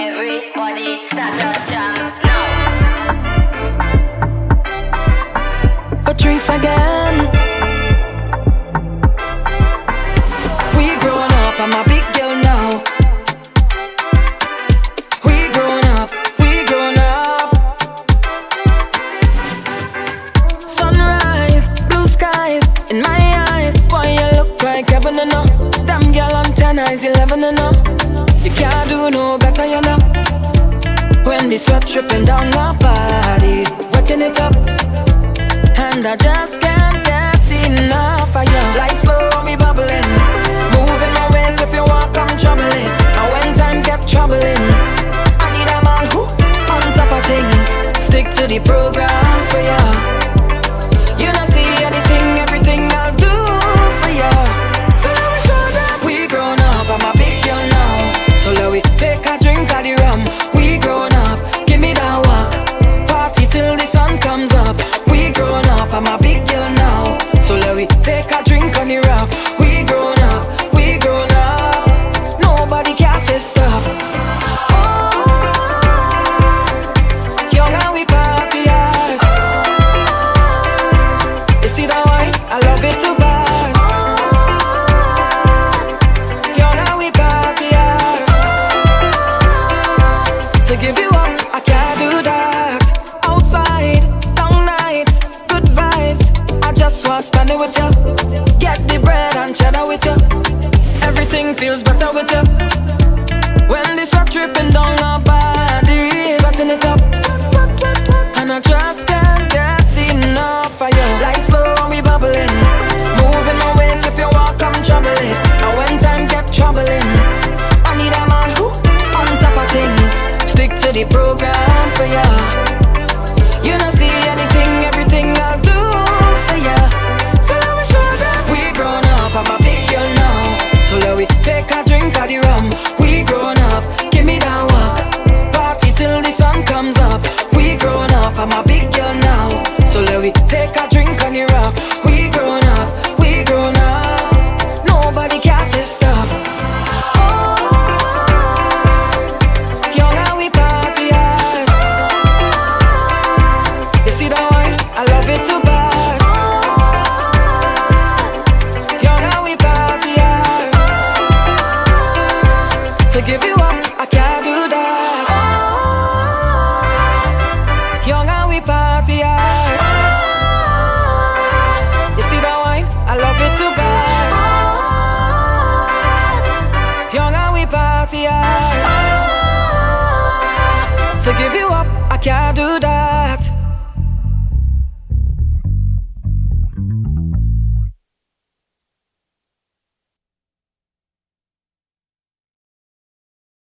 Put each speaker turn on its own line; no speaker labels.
Everybody start to jump now.
Patrice again. We grown up, I'm a big girl now. We grown up, we grown up. Sunrise, blue skies in my eyes. Boy, you look like heaven and up. Damn girl on ten eyes, eleven and up. You can't do no better, you know. When the sweat dripping down my body, wetting it up. And I just can't get enough of you Lights slow me bubbling Moving my waist if you want come troubling And when times get troubling I need a man who on top of things Stick to the program we take a want spend it with you Get the bread and cheddar with you Everything feels better with you When this rock tripping down our body Button it up. And I just can't get enough of you Lights slow on me bubbling. Moving my waist if you walk, I'm troubling. And when times get troubling I need a man who on top of things. Stick to the program for ya. You don't give you up, I can't do that To give you up, I can't do that